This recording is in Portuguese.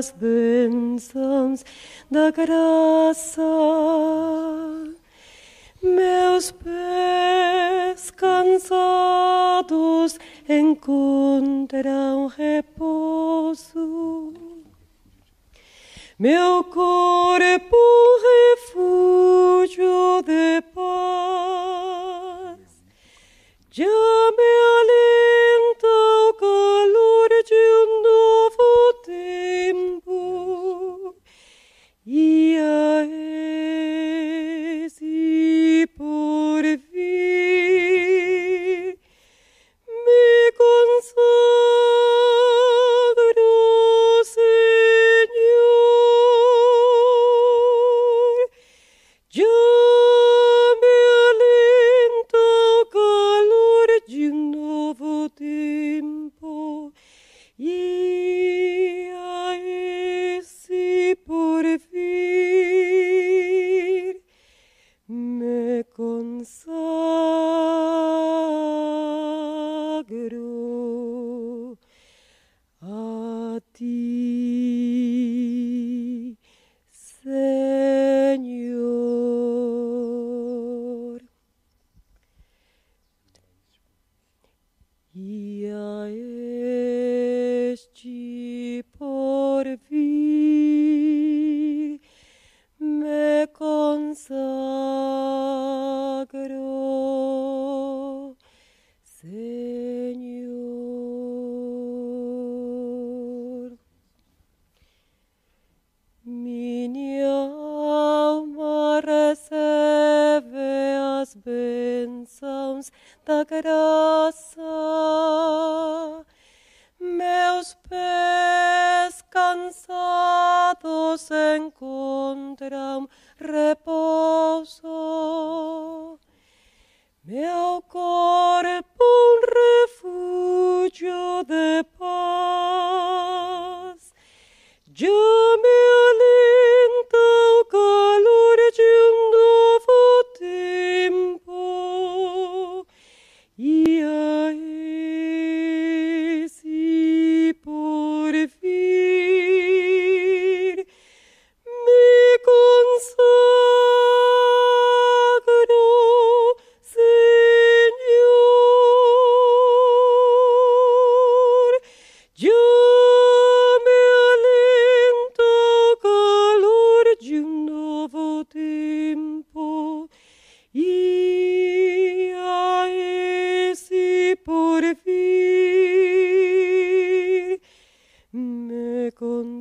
as bênçãos da graça. Meus pés cansados encontram repouso. Meu corpo refúgio de paz. consagro a ti, Senhor. E da graça. Meus pés cansados encontram repouso. Meu corpo um refúgio de paz. consagro.